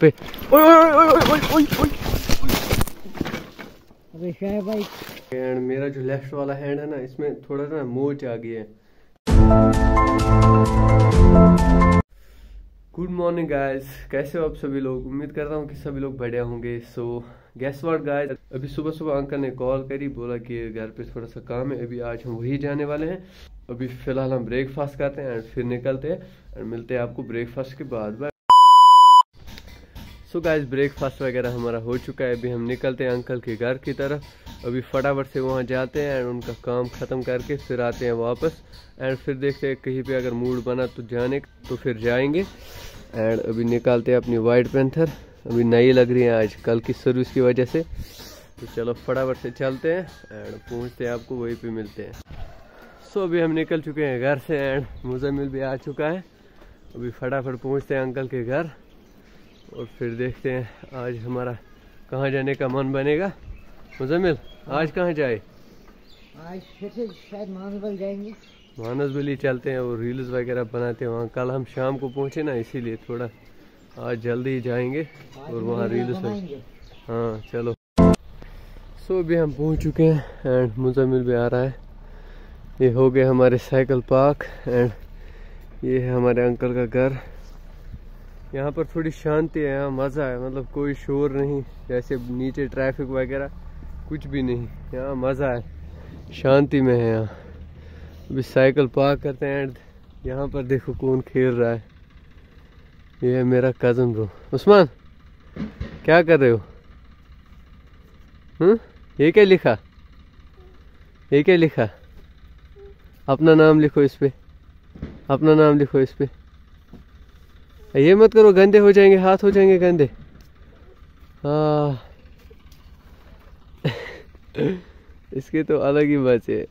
पे। ओए ओए ओए ओए ओए ओए अबे शाह भाई। एंड मेरा जो लेफ़्ट वाला हैंड है ना इसमें थोड़ा सा मोच आ गई है। गुड मॉर्निंग गाइस कैसे हो आप सभी लोग? उम्मीद करता हूँ कि सभी लोग बढ़िया होंगे। सो गैस वर्ड गाइस अभी सुबह सुबह अंकल ने कॉल करी बोला कि घर पे थोड़ा सा काम है अभी आज हम वही जाने वाले हैं। अभी फ़िलहाल हम ब्रेकफास्ट करते हैं एंड फिर निकलते हैं। एंड मिलते हैं आपको ब्रेकफास्ट के बाद। बाय सो गाइस, ब्रेकफास्ट वगैरह हमारा हो चुका है। अभी हम निकलते हैं अंकल के घर की तरफ़। अभी फटाफट से वहाँ जाते हैं एंड उनका काम ख़त्म करके फिर आते हैं वापस। एंड फिर देखते हैं कहीं पे अगर मूड बना तो जाने तो फिर जाएँगे। एंड अभी निकालते हैं अपनी वाइट पेंथर अभी नई लग रही है आज, कल की सर्विस की वजह से। तो चलो फटाफट से चलते हैं एंड पहुँचते हैं आपको, वहीं पर मिलते हैं। सो अभी हम निकल चुके हैं घर से एंड मुजमिल भी आ चुका है। अभी फटाफट पहुँचते हैं अंकल के घर। और फिर देखते हैं आज हमारा कहाँ जाने का मन बनेगा। मुजमिल आज कहाँ जाए? आज फिर से शायद मानसबल जाएँगे। मानसबली चलते हैं और रील्स वगैरह बनाते हैं। वहाँ कल हम शाम को पहुँचे ना इसीलिए थोड़ा आज जल्दी ही जाएँगे और वहाँ रील्स हाँ चलो। सो अभी हम पहुँच चुके हैं एंड मुजमिल भी आ रहा है। ये हो गए हमारे साइकिल पार्क एंड ये है हमारे अंकल का घर। यहाँ पर थोड़ी शांति है, यहाँ मज़ा है मतलब कोई शोर नहीं, जैसे नीचे ट्रैफ़िक वगैरह, कुछ भी नहीं, यहाँ मज़ा है, शांति में है यहाँ। अभी साइकिल पार्क करते हैं एंड यहाँ पर देखो कौन खेल रहा है। ये है मेरा कज़न ब्रो उस्मान, क्या कर रहे हो? हम्म? ये क्या लिखा? ये क्या लिखा? अपना नाम लिखो इस पे। अपना नाम लिखो इस पे। ये मत करो गंदे हो जाएँगे हाथ हो जाएँगे गंदे। हाँ। इसके तो अलग ही मज़े है।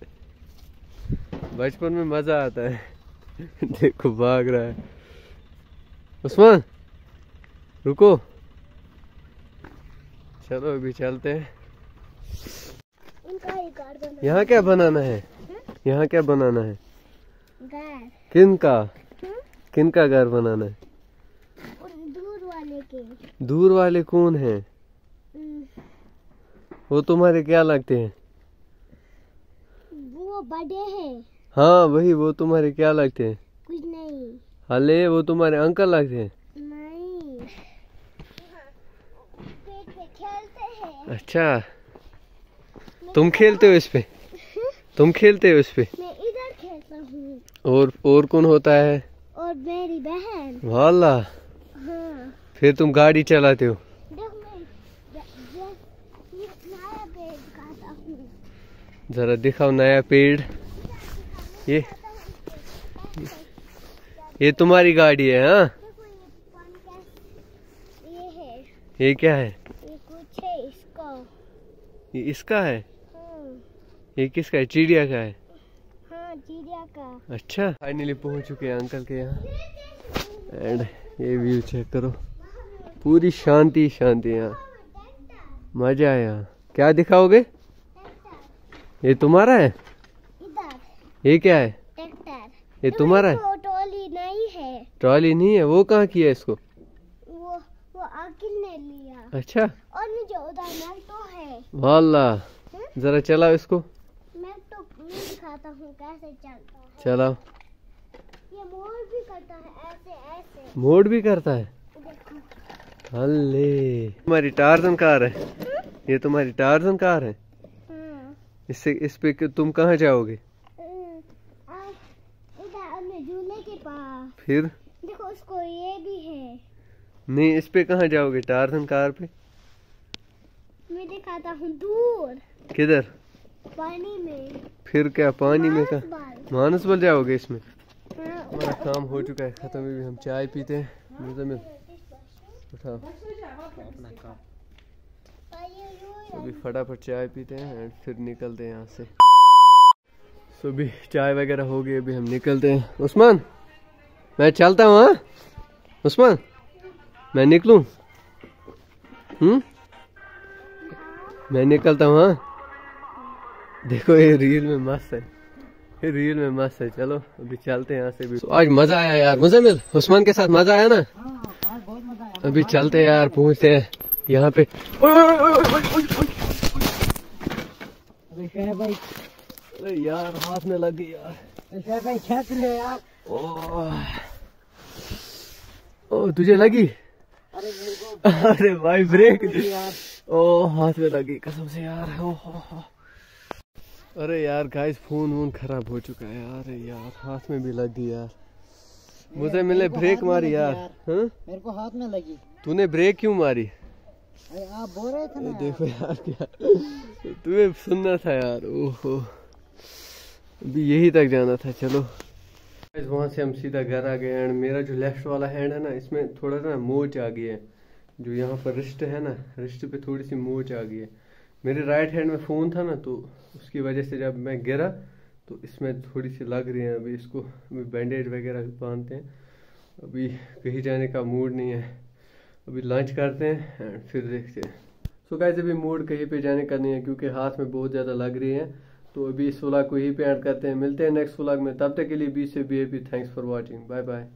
बचपन में मज़ा आता है। देखो भाग रहा है। उस्मान रुको। चलो अभी चलते हैं। ही बना यहाँ क्या बनाना है? यहाँ क्या बनाना है? किन का? हम्म? किन का घर बनाना है? के दूर वाले कौन हैं? वो तुम्हारे क्या लगते हैं? वो बड़े हैं। हाँ वही वो तुम्हारे क्या लगते हैं? कुछ नहीं। अले वो तुम्हारे अंकल लगते हैं? नहीं। खेलते हैं। अच्छा। तुम खेलते हो इस पे? तुम खेलते हो इस पे? मैं इधर खेलता हूँ। और और कौन होता है? और मेरी बहन। वाला। हाँ। फिर तुम गाड़ी चलाते हो। जरा दिखाओ नया पेड़। ये ये तुम्हारी गाड़ी है हाँ? ये क्या है? ये कुछ है इसका। ये इसका है? हाँ। ये किसका है? चिड़िया का है? हाँ चिड़िया का। अच्छा फाइनली पहुँच चुके हैं अंकल के यहाँ। एंड ये व्यू चेक करो। पूरी शांति शांति यहाँ मज़ा है यहाँ क्या दिखाओगे? ये तुम्हारा है? ये क्या है? ये तुम्हारा है? ट्रॉली नहीं है। ट्रॉली नहीं है? वो कहाँ किया इसको? वो वो अकिल ने लिया। अच्छा। और मुझे उधर तो है। वाला जरा चलाओ इसको। मैं तो मैं दिखाता हूँ कैसे चलता है। चलाओ। ये मोर भी करता है ऐसे ऐसे। मोड भी करता है? अल्ले तुम्हारी टार्जन कार है। ये तुम्हारी टार्जन कार है। हाँ। इससे इस पे तुम कहाँ जाओगे? झूले के पास। फिर? देखो उसको ये भी है। नहीं इस पे कहाँ जाओगे? टार्जन कार पे? मैं दिखाता हूँ दूर। किधर? पानी में। फिर क्या पानी में का मानसबल। मानसबल जाओगे इसमें? हाँ, हमारा काम हो चुका है खत्म। अभी हम चाय पीते हैं। उठाओ यूँ अभी फटाफट चाय पीते हैं एंड फिर निकलते हैं यहाँ से। सो अभी चाय वगैरह हो गई अभी हम निकलते हैं। उस्मान मैं चलता हूँ हाँ? उस्मान मैं निकलूँ? हम्म? मैं निकलता हूँ हाँ? देखो ये रील में मस्त है। ये रील में मस्त है। चलो अभी चलते हैं यहाँ से भी। So, आज मज़ा आया यार। मुजम्मिल उस्मान के साथ मज़ा आया ना आज बहुत मज़ा आया अभी चलते हैं यार पहुँचते हैं यहाँ पे। भाई। अरे यार हाथ में लग गई यार। अबे भाई खेच ले यार। ओह। ओ तुझे लगी? अरे अरे भाई ब्रेक ओ हाथ में लगी कसम से यार। ओ हो हो अरे यार गाइस फ़ोन वोन खराब हो चुका है यार। यार हाथ में भी लग गई यार। मुझे मिले ब्रेक मारी यार। हाँ? मेरे को हाथ में लगी। तूने ब्रेक क्यों मारी? आप बोल रहे थे ना देखो यार। क्या। तुम्हें सुनना था यार ओहो। अभी यही तक जाना था चलो। वहाँ से हम सीधा घर आ गए एंड मेरा जो लेफ़्ट वाला हैंड है ना इसमें थोड़ा सा ना मोच आ गई है। जो यहाँ पर रिस्ट है ना रिस्ट पे थोड़ी सी मोच आ गई है। मेरे राइट हैंड में फ़ोन था ना तो उसकी वजह से जब मैं गिरा तो इसमें थोड़ी सी लग रही है, अभी इसको, अभी बैंडेज वगैरह बांधते हैं। अभी कहीं जाने का मूड नहीं है। अभी लंच करते हैं एंड फिर देखते हैं। सो गाइज़ अभी मूड कहीं पे जाने का नहीं है क्योंकि हाथ में बहुत ज़्यादा लग रही है। तो अभी इस व्लॉग को यहीं पे ऐड करते हैं। मिलते हैं नेक्स्ट व्लॉग में। तब तक के लिए बी से B thanks for watching bye bye